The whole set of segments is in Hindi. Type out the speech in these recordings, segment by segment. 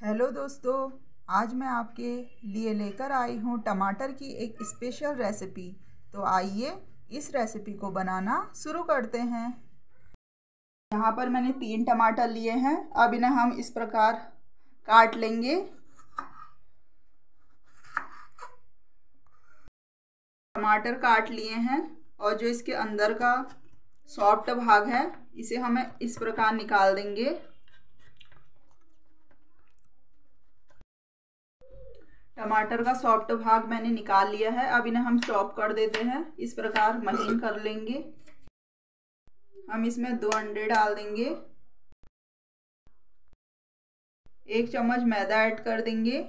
हेलो दोस्तों, आज मैं आपके लिए लेकर आई हूँ टमाटर की एक स्पेशल रेसिपी। तो आइए इस रेसिपी को बनाना शुरू करते हैं। यहाँ पर मैंने तीन टमाटर लिए हैं। अब इन्हें हम इस प्रकार काट लेंगे। टमाटर काट लिए हैं और जो इसके अंदर का सॉफ्ट भाग है, इसे हमें इस प्रकार निकाल देंगे। टमाटर का सॉफ्ट भाग मैंने निकाल लिया है। अब इन्हें हम चॉप कर देते हैं। इस प्रकार महीन कर लेंगे। हम इसमें दो अंडे डाल देंगे। एक चम्मच मैदा ऐड कर देंगे।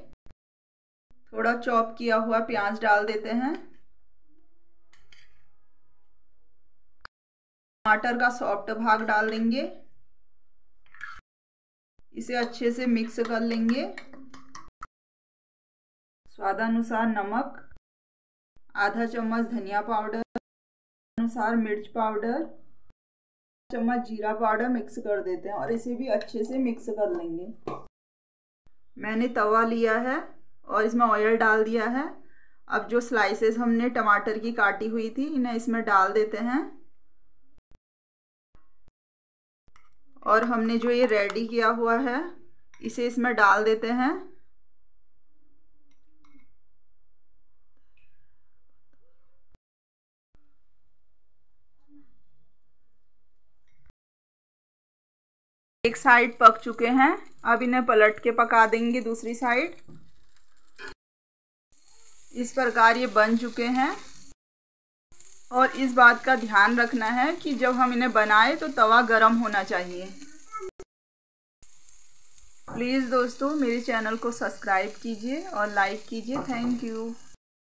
थोड़ा चॉप किया हुआ प्याज डाल देते हैं। टमाटर का सॉफ्ट भाग डाल देंगे। इसे अच्छे से मिक्स कर लेंगे। स्वादानुसार नमक, आधा चम्मच धनिया पाउडर अनुसार मिर्च पाउडर चम्मच जीरा पाउडर मिक्स कर देते हैं और इसे भी अच्छे से मिक्स कर लेंगे। मैंने तवा लिया है और इसमें ऑयल डाल दिया है। अब जो स्लाइसेस हमने टमाटर की काटी हुई थी, इन्हें इसमें डाल देते हैं। और हमने जो ये रेडी किया हुआ है, इसे इसमें डाल देते हैं। एक साइड पक चुके हैं। अब इन्हें पलट के पका देंगे दूसरी साइड। इस प्रकार ये बन चुके हैं। और इस बात का ध्यान रखना है कि जब हम इन्हें बनाए तो तवा गरम होना चाहिए। प्लीज़ दोस्तों मेरे चैनल को सब्सक्राइब कीजिए और लाइक कीजिए। Thank you.